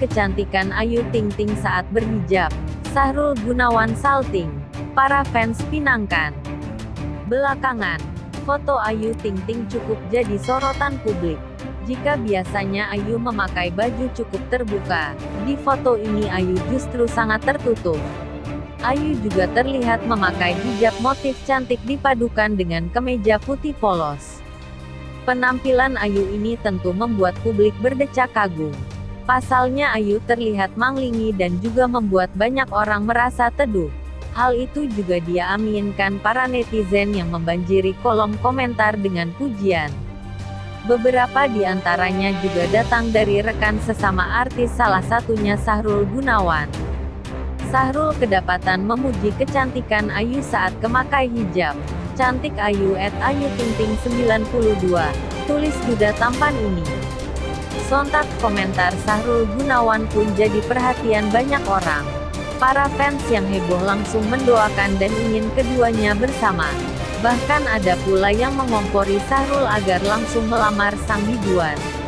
kecantikan Ayu Ting Ting saat berhijab. Sahrul Gunawan salting. Para fans pinangkan. Belakangan, foto Ayu Ting Ting cukup jadi sorotan publik. Jika biasanya Ayu memakai baju cukup terbuka, di foto ini Ayu justru sangat tertutup. Ayu juga terlihat memakai hijab motif cantik dipadukan dengan kemeja putih polos. Penampilan Ayu ini tentu membuat publik berdecak kagum. Pasalnya Ayu terlihat manglingi dan juga membuat banyak orang merasa teduh. Hal itu juga dia aminkan para netizen yang membanjiri kolom komentar dengan pujian. Beberapa di antaranya juga datang dari rekan sesama artis salah satunya Sahrul Gunawan. Sahrul kedapatan memuji kecantikan Ayu saat kemakai hijab. Cantik Ayu at Ayu Ting Ting 92, tulis Duda tampan ini. Sontak komentar Sahrul Gunawan pun jadi perhatian banyak orang. Para fans yang heboh langsung mendoakan dan ingin keduanya bersama. Bahkan ada pula yang mengompori Sahrul agar langsung melamar sang biduan.